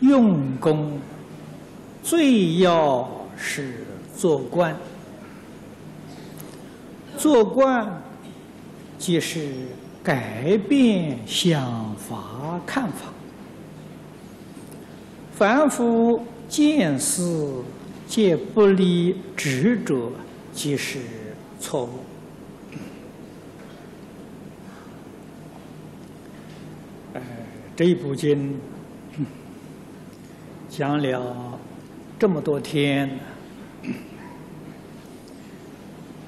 用功最要是做官，做官即是改变想法看法，凡夫见思皆不离执着，即是错误。这一部经讲了这么多天，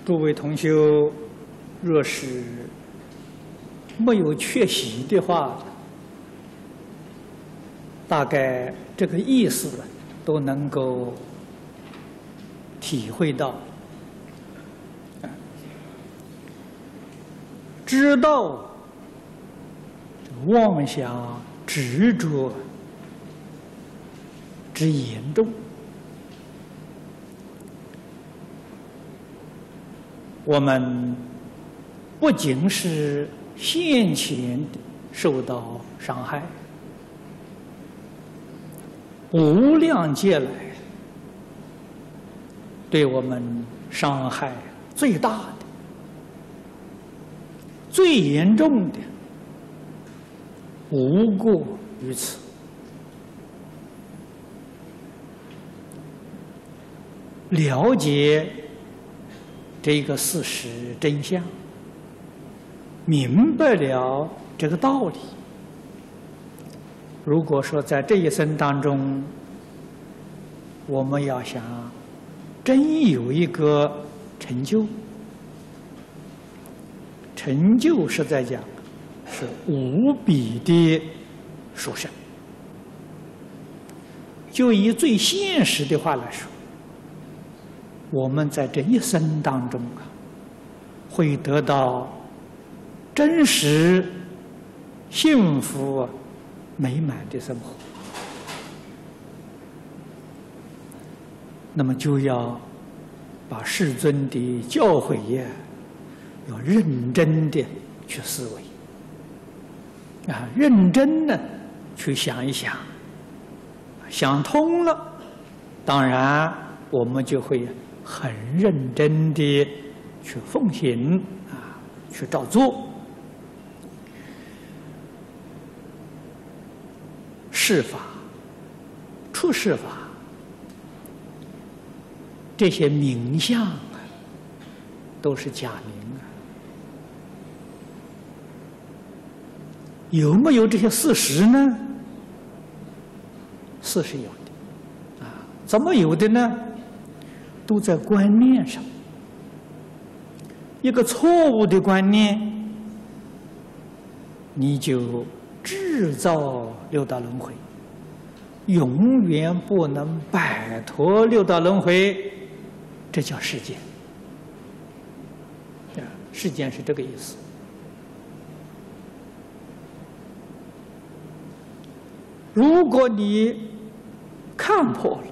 诸位同修，若是没有缺席的话，大概这个意思都能够体会到，知道妄想执着。之严重，我们不仅是现前受到伤害，无量劫来对我们伤害最大的、最严重的，无过于此。了解这个事实真相，明白了这个道理。如果说在这一生当中，我们要想真有一个成就，成就是在讲是无比的殊胜。就以最现实的话来说。我们在这一生当中啊，会得到真实、幸福、美满的生活。那么就要把世尊的教诲呀，要认真的去思维啊，认真的去想一想，想通了，当然我们就会。很认真的去奉行啊，去照做。世法、出世法这些名相啊，都是假名啊。有没有这些事实呢？事实有的啊，怎么有的呢？都在观念上，一个错误的观念，你就制造六道轮回，永远不能摆脱六道轮回，这叫世间。啊，世间是这个意思。如果你看破了，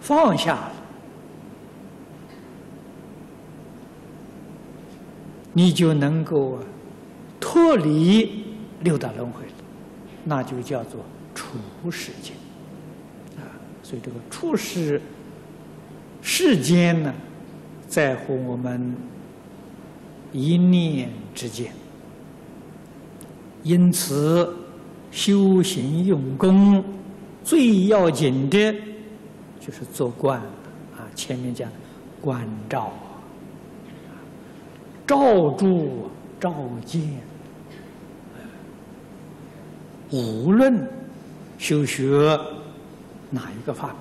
放下了。你就能够脱离六道轮回了，那就叫做出世间啊。所以这个出世世间呢，在乎我们一念之间。因此，修行用功最要紧的，就是做观啊。前面讲观照。照住照见，无论修学哪一个法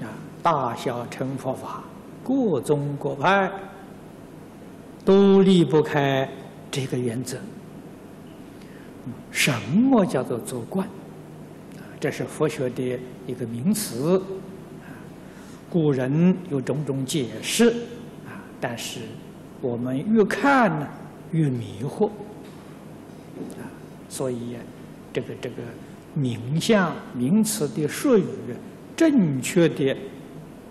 门，啊，大小乘佛法，各宗各派都离不开这个原则。什么叫做做观？这是佛学的一个名词，古人有种种解释，啊，但是。我们越看呢，越迷惑啊！所以，这个这个名相名词的术语，正确的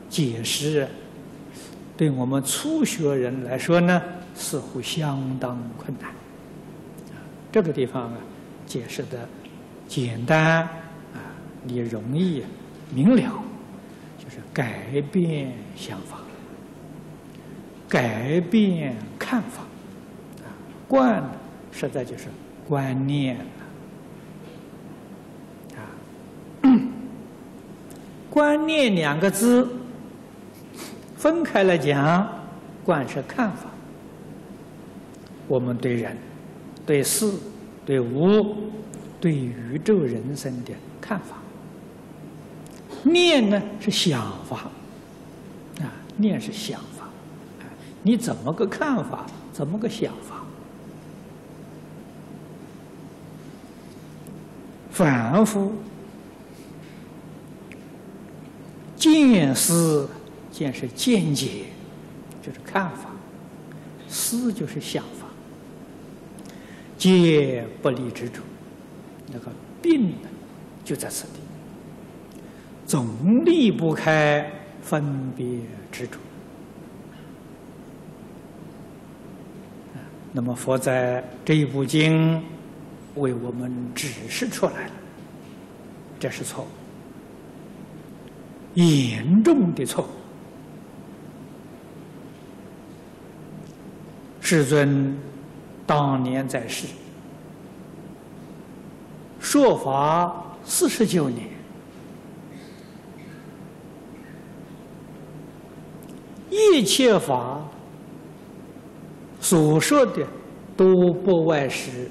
解释，对我们初学人来说呢，似乎相当困难。这个地方啊，解释的简单啊，你容易明了，就是改变想法，改变看法，啊，观实在就是观念。啊，观念两个字分开来讲，观是看法，我们对人、对事、对物、对宇宙人生的看法。念呢是想法，啊，念是想，你怎么个看法，怎么个想法？反复见思，见是见解，就是看法；思就是想法。皆不离之处，那个病呢，就在此地。总离不开分别执着。那么佛在这一部经为我们指示出来了，这是错误，严重的错误。世尊当年在世，说法四十九年。一切法所说的都不外是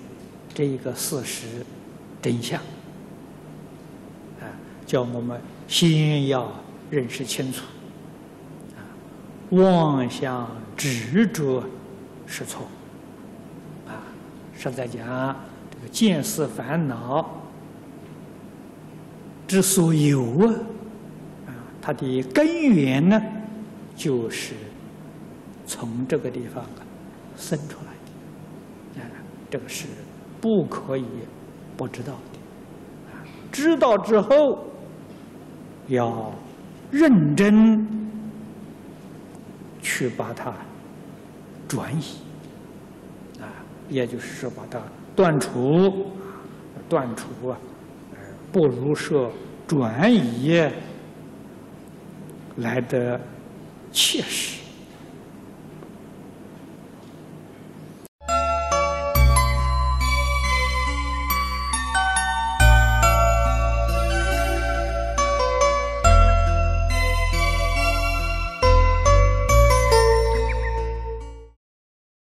这一个事实真相啊，叫我们先要认识清楚啊，妄想执着是错啊，实在讲这个见思烦恼之所有啊，啊，它的根源呢？就是从这个地方生出来的，啊，这个是不可以不知道的，啊，知道之后要认真去把它转移，啊，也就是说把它断除，断除啊，不如说转移来的。切实。